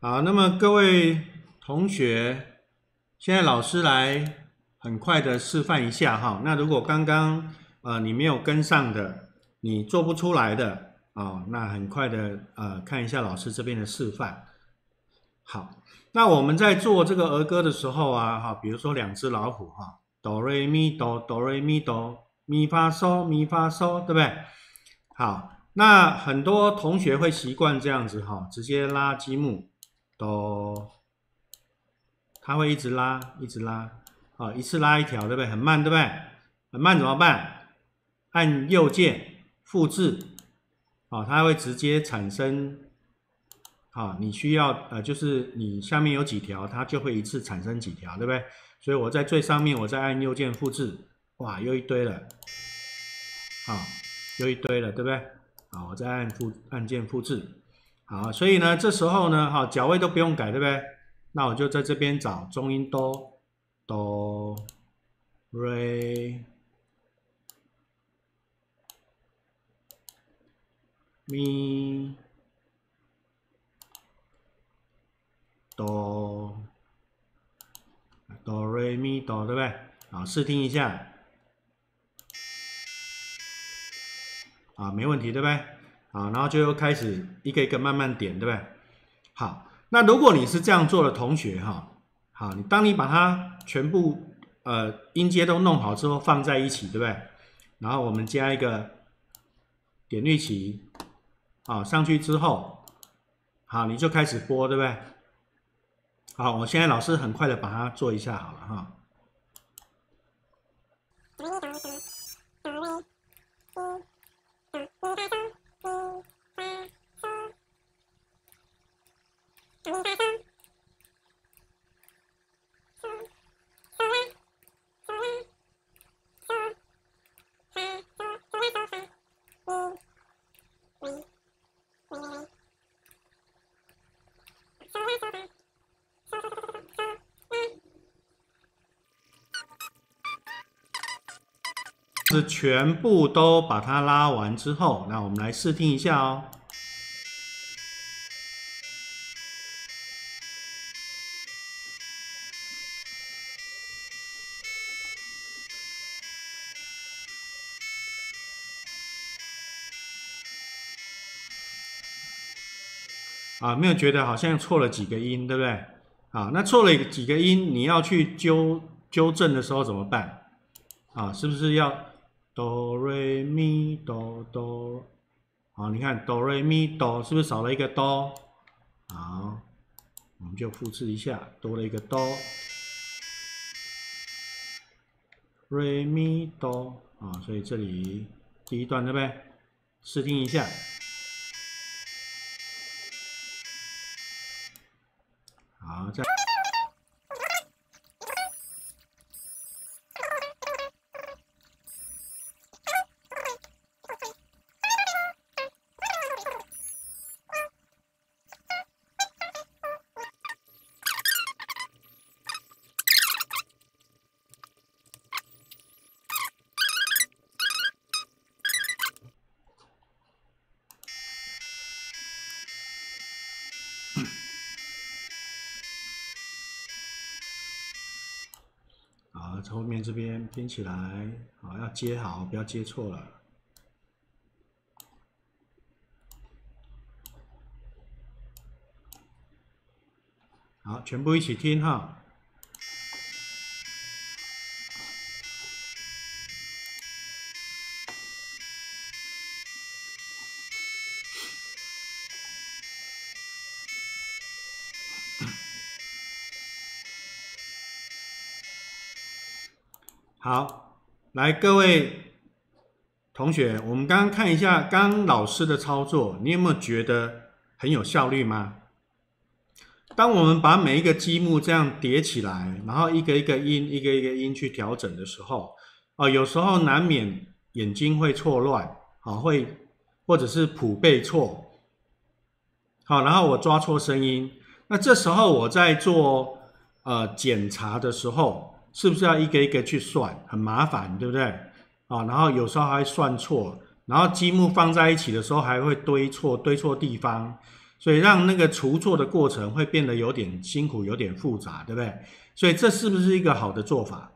好，那么各位同学，现在老师来很快的示范一下哈。那如果刚刚呃你没有跟上的，你做不出来的啊，那很快的呃看一下老师这边的示范。好，那我们在做这个儿歌的时候啊，哈，比如说两只老虎哈，哆瑞咪哆哆瑞咪哆咪发嗦咪发嗦，对不对？好，那很多同学会习惯这样子哈，直接拉积木哆，他会一直拉一直拉，啊，一次拉一条，对不对？很慢，对不对？很慢怎么办？按右键复制，啊，它会直接产生。啊，你需要呃，就是你下面有几条，它就会一次产生几条，对不对？所以我在最上面，我再按右键复制，哇，又一堆了，好，又一堆了，对不对？好，我再按复按键复制，好，所以呢，这时候呢，哈，脚位都不用改，对不对？那我就在这边找中音哆哆瑞咪。哆哆瑞咪哆，对不对？好，试听一下。啊，没问题，对不对？啊，然后就又开始一个一个慢慢点，对不对？好，那如果你是这样做的同学，哈，好，你当你把它全部呃音阶都弄好之后放在一起，对不对？然后我们加一个点绿旗，好，上去之后，好，你就开始播，对不对？好，我现在老师很快的把它做一下好了哈。是全部都把它拉完之后，那我们来试听一下哦。啊，没有觉得好像错了几个音，对不对？啊，那错了几个音，你要去纠纠正的时候怎么办？啊，是不是要？哆瑞咪哆哆，好，你看哆瑞咪哆是不是少了一个哆？好，我们就复制一下，多了一个哆。瑞咪哆啊，所以这里第一段对不对？试听一下。好，再。后面这边拼起来，好，要接好，不要接错了。好，全部一起听哈。好，来各位同学，我们刚刚看一下刚老师的操作，你有没有觉得很有效率吗？当我们把每一个积木这样叠起来，然后一个一个音、一个一个音去调整的时候，哦，有时候难免眼睛会错乱，啊，会或者是谱背错，好，然后我抓错声音，那这时候我在做呃检查的时候。是不是要一个一个去算，很麻烦，对不对？啊，然后有时候还会算错，然后积木放在一起的时候还会堆错，堆错地方，所以让那个除错的过程会变得有点辛苦，有点复杂，对不对？所以这是不是一个好的做法？